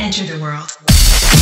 Enter the world.